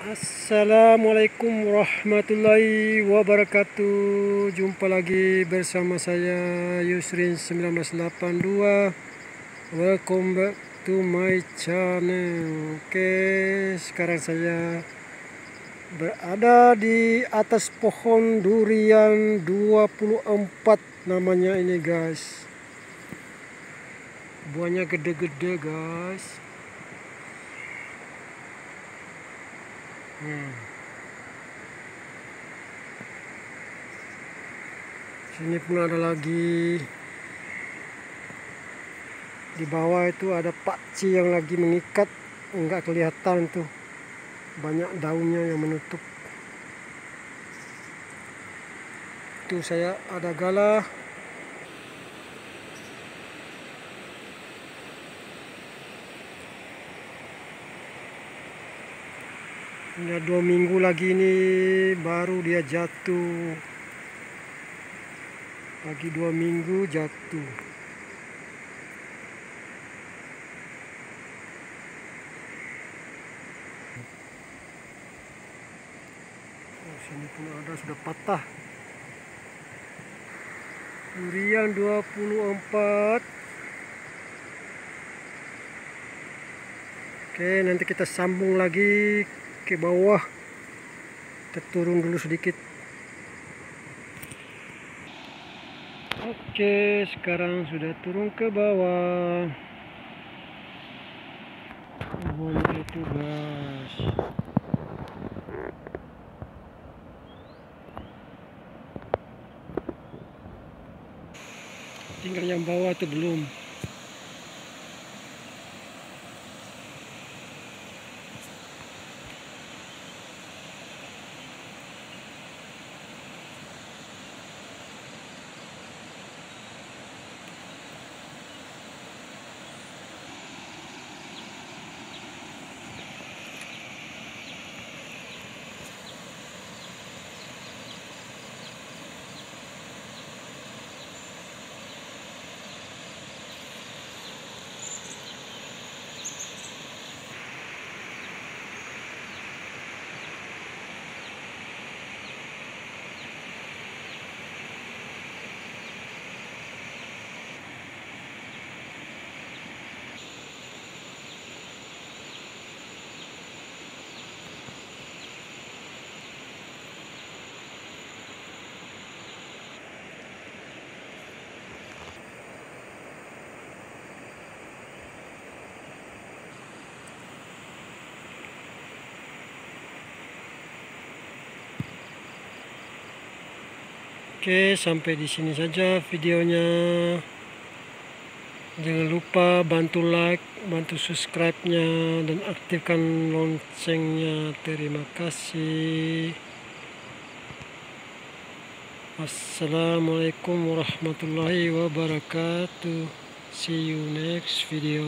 Assalamualaikum warahmatullahi wabarakatuh. Jumpa lagi bersama saya Yusrin 1982 Welcome back to my channel. Oke sekarang saya berada di atas pohon durian 24 namanya ini guys. Buahnya gede-gede guys Hmm. Sini pun ada lagi. Di bawah itu ada pakci yang lagi mengikat, enggak kelihatan tuh. Banyak daunnya yang menutup. Itu saya ada galah. Hanya dua minggu lagi ini baru dia jatuh. Lagi dua minggu jatuh. Oh, sini pun ada sudah patah. Durian 24 Oke, nanti kita sambung lagi ke bawah. Kita turun dulu sedikit. Oke sekarang sudah turun ke bawah. Boleh itu guys tinggal yang bawah itu belum Oke, sampai di sini saja videonya. Jangan lupa bantu like, bantu subscribe-nya dan aktifkan loncengnya. Terima kasih. Assalamualaikum warahmatullahi wabarakatuh. See you next video.